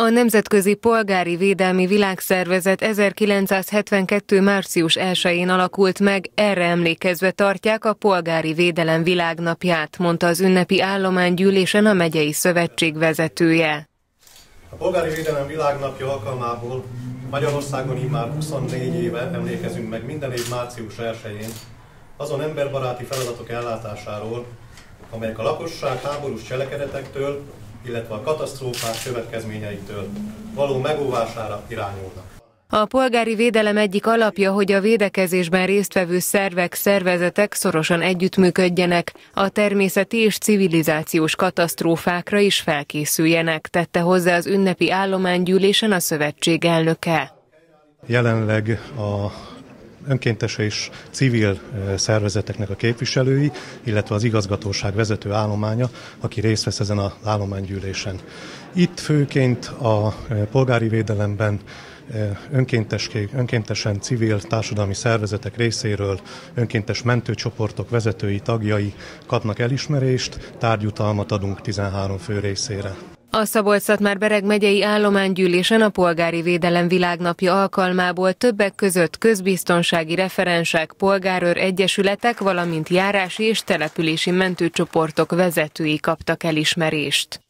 A Nemzetközi Polgári Védelmi Világszervezet 1972. március 1-én alakult meg, erre emlékezve tartják a Polgári Védelem Világnapját, mondta az ünnepi állománygyűlésen a megyei szövetség vezetője. A Polgári Védelem Világnapja alkalmából Magyarországon immár 24 éve emlékezünk meg minden év március 1-én azon emberbaráti feladatok ellátásáról, amelyek a lakosság háborús cselekedetektől illetve a katasztrófák következményeitől való megóvására irányulnak. A polgári védelem egyik alapja, hogy a védekezésben résztvevő szervek, szervezetek szorosan együttműködjenek, a természeti és civilizációs katasztrófákra is felkészüljenek, tette hozzá az ünnepi állománygyűlésen a szövetség elnöke. Jelenleg a önkéntes és civil szervezeteknek a képviselői, illetve az igazgatóság vezető állománya, aki részt vesz ezen az állománygyűlésen. Itt főként a polgári védelemben önkéntesen civil társadalmi szervezetek részéről önkéntes mentőcsoportok vezetői tagjai kapnak elismerést, tárgyutalmat adunk 13 fő részére. A szabolcs bereg megyei állománygyűlésen a Polgári Védelem Világnapja alkalmából többek között közbiztonsági referensek, polgárőr egyesületek, valamint járási és települési mentőcsoportok vezetői kaptak elismerést.